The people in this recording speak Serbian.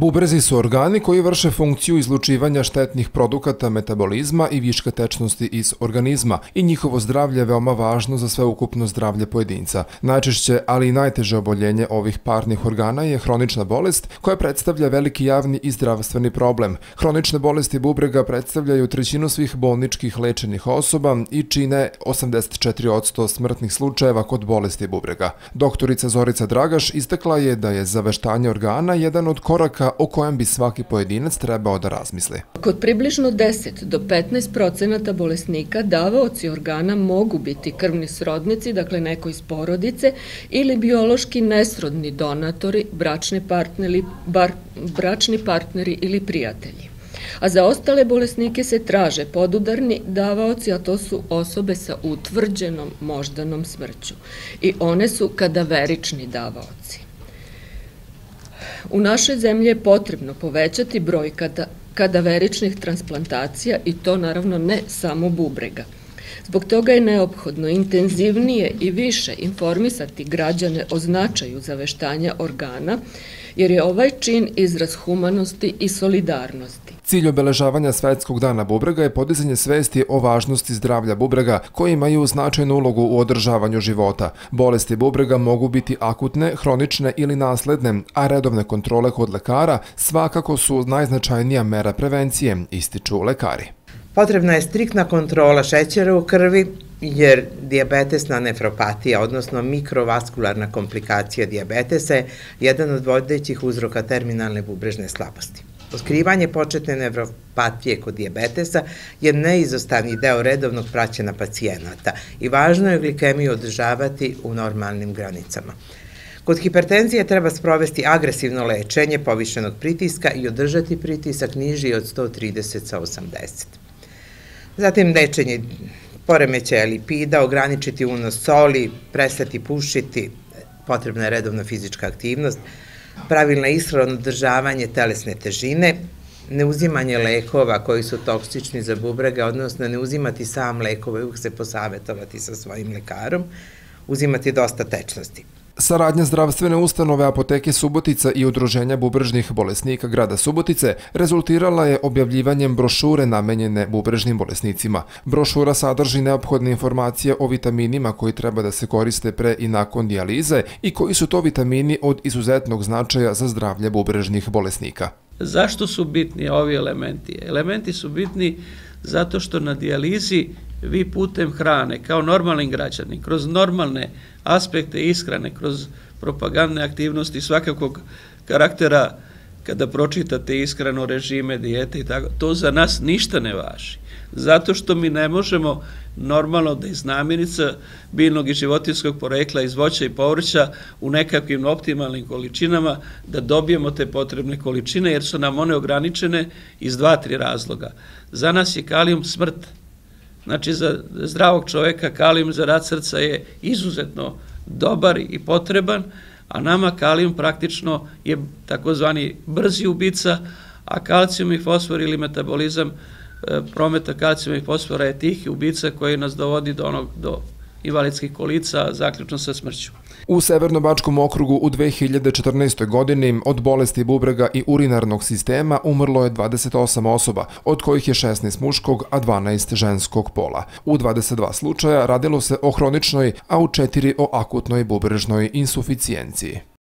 Bubrezi su organi koji vrše funkciju izlučivanja štetnih produkata metabolizma i viška tečnosti iz organizma i njihovo zdravlje je veoma važno za sveukupno zdravlje pojedinca. Najčešće, ali i najteže oboljenje ovih parnih organa je hronična bolest koja predstavlja veliki javni i zdravstveni problem. Hronične bolesti bubrega predstavljaju trećinu svih bolničkih lečenih osoba i čine 84% smrtnih slučajeva kod bolesti bubrega. Doktorica Zorica Dragaš istekla je da je zaveštanje organa jedan od koraka o kojem bi svaki pojedinac trebao da razmisli. Kod približno 10 do 15 procenata bolesnika davaoci organa mogu biti krvni srodnici, dakle neko iz porodice, ili biološki nesrodni donatori, bračni partneri, bar, bračni partneri ili prijatelji. A za ostale bolesnike se traže podudarni davaoci, a to su osobe sa utvrđenom moždanom smrću. I one su kadaverični davaoci. U našoj zemlji je potrebno povećati broj kada, kadaveričnih transplantacija i to naravno ne samo bubrega. Zbog toga je neophodno intenzivnije i više informisati građane o značaju zaveštanja organa, jer je ovaj čin izraz humanosti i solidarnosti. Cilj obeležavanja Svetskog dana bubrega je podizanje svesti o važnosti zdravlja bubrega koji imaju značajnu ulogu u održavanju života. Bolesti bubrega mogu biti akutne, hronične ili nasledne, a redovne kontrole kod lekara svakako su najznačajnija mera prevencije, ističu lekari. Potrebna je striktna kontrola šećera u krvi, jer diabetesna nefropatija, odnosno mikrovaskularna komplikacija diabetesa je jedan od vodećih uzroka terminalne bubrežne slabosti. Otkrivanje početne nevropatije kod diabetesa je neizostavni deo redovnog praćena pacijenata i važno je glikemiju održavati u normalnim granicama. Kod hipertenzije treba sprovesti agresivno lečenje povišenog pritiska i održati pritisak niži od 130 sa 80. Zatim lečenje poremećaja lipida, ograničiti unos soli, prestati pušiti, potrebna je redovna fizička aktivnost, pravilna ishrana, održavanje telesne težine, neuzimanje lekova koji su toksični za bubrega, odnosno ne uzimati sam lekove, uvijek se posavetovati sa svojim lekarom, uzimati dosta tečnosti. Saradnja zdravstvene ustanove Apoteke Subotica i Udruženja bubrežnih bolesnika grada Subotice rezultirala je objavljivanjem brošure namenjene bubrežnim bolesnicima. Brošura sadrži neophodne informacije o vitaminima koji treba da se koriste pre i nakon dijalize i koji su to vitamini od izuzetnog značaja za zdravlje bubrežnih bolesnika. Zašto su bitni ovi elementi? Elementi su bitni zato što na dijalizi vi putem hrane, kao normalni građani, kroz normalne aspekte ishrane, kroz propagandne aktivnosti svakakvog karaktera, kada pročitate ishranu, režime, dijete i tako, to za nas ništa ne važi. Zato što mi ne možemo normalno da iz namirnica biljnog i životinskog porekla, iz voća i povrća u nekakvim optimalnim količinama da dobijemo te potrebne količine, jer su nam one ograničene iz dva, tri razloga. Za nas je kalijum smrt, Znači, za zdravog čoveka kalijum za rad srca je izuzetno dobar i potreban, a nama kalijum praktično je takozvani brzi ubica, a kalcijum i fosfor ili metabolizam e, prometa kalcijuma i fosfora je tihi ubica koji nas dovodi do, onog, do invalidskih kolica, zaključno sa smrću. U Severnobačkom okrugu u 2014. godini od bolesti bubrega i urinarnog sistema umrlo je 28 osoba, od kojih je 16 muškog, a 12 ženskog pola. U 22 slučaja radilo se o hroničnoj, a u 4 o akutnoj bubrežnoj insuficijenciji.